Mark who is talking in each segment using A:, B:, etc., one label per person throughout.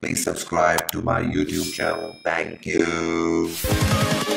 A: Please subscribe to my YouTube channel. Thank you.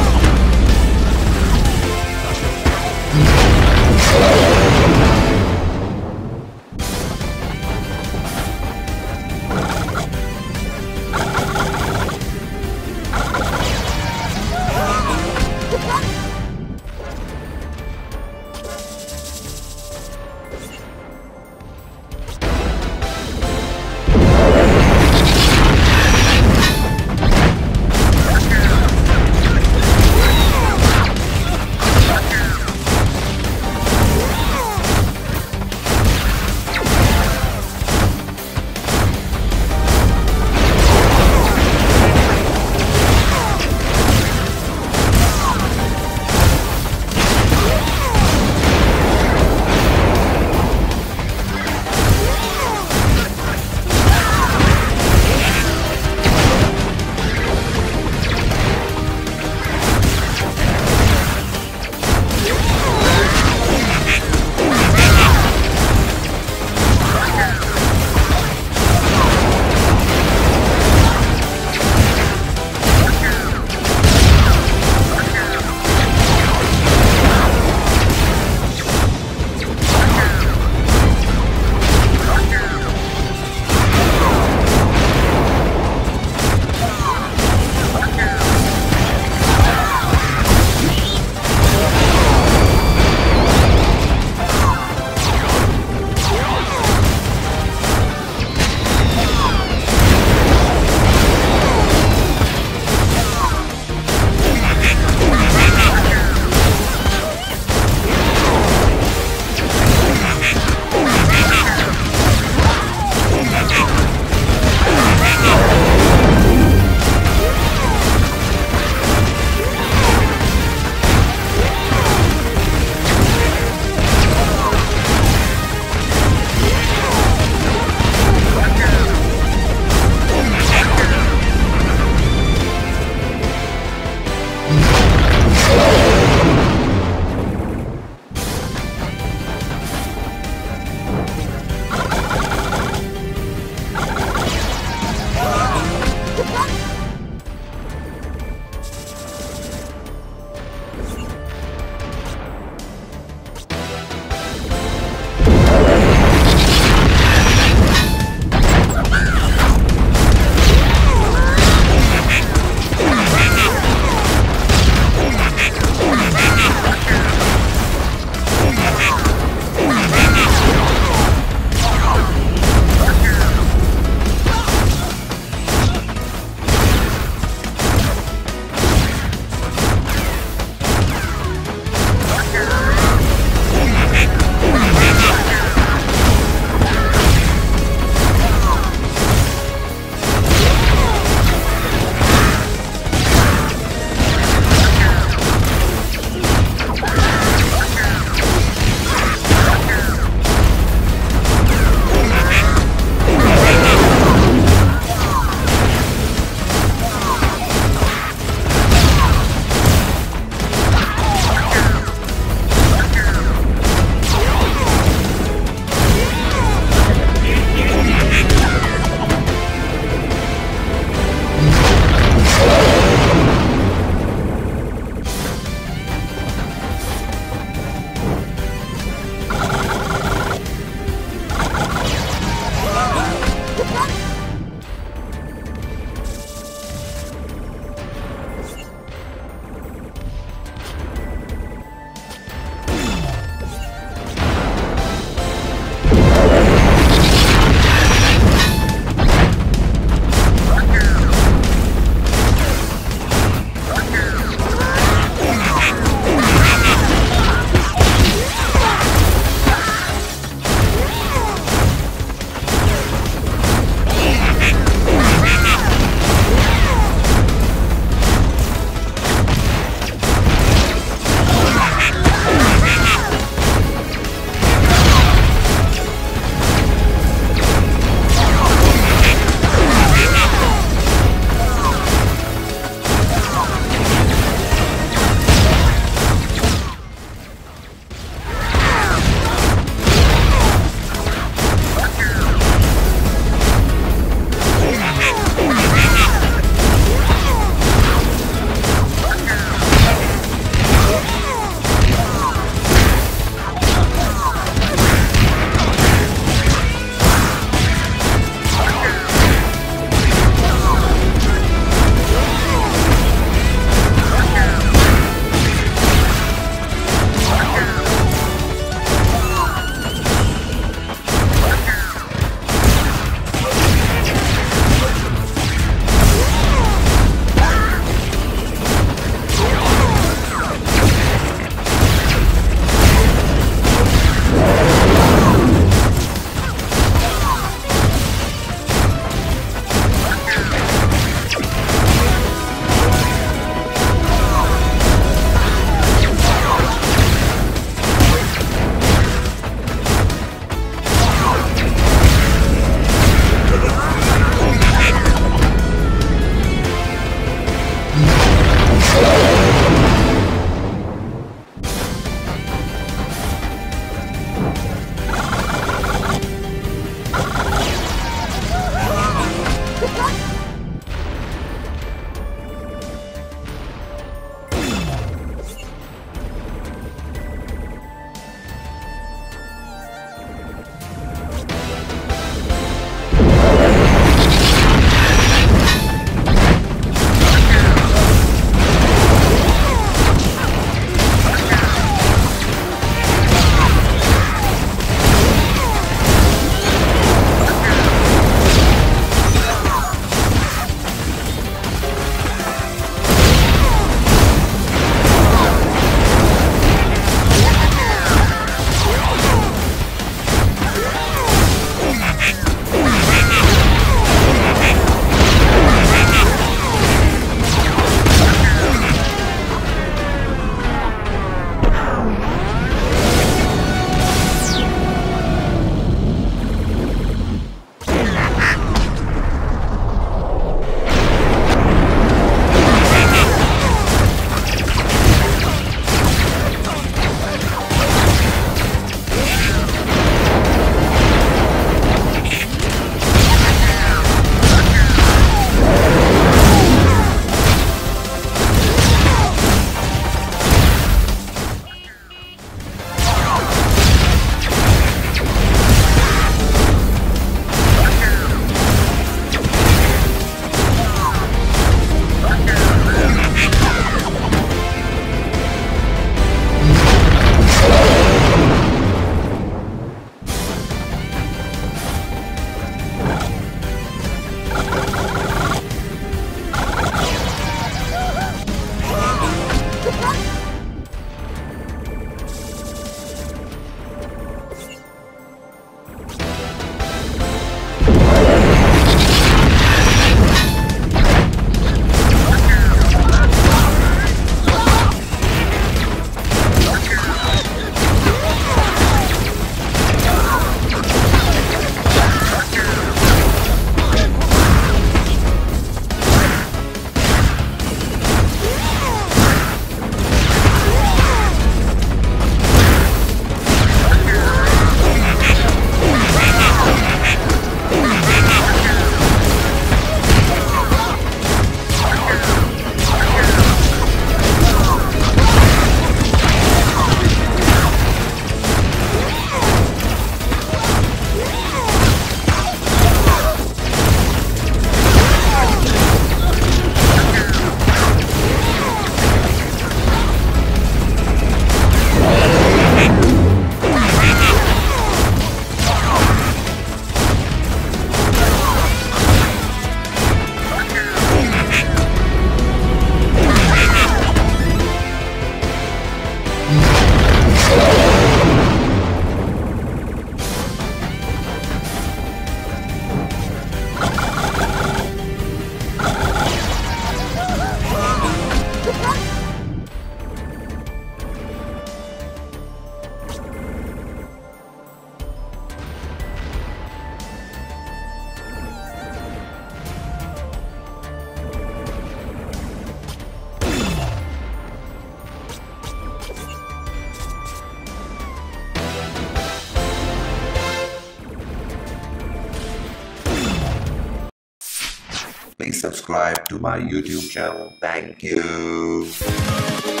A: Subscribe to my YouTube channel. Thank you.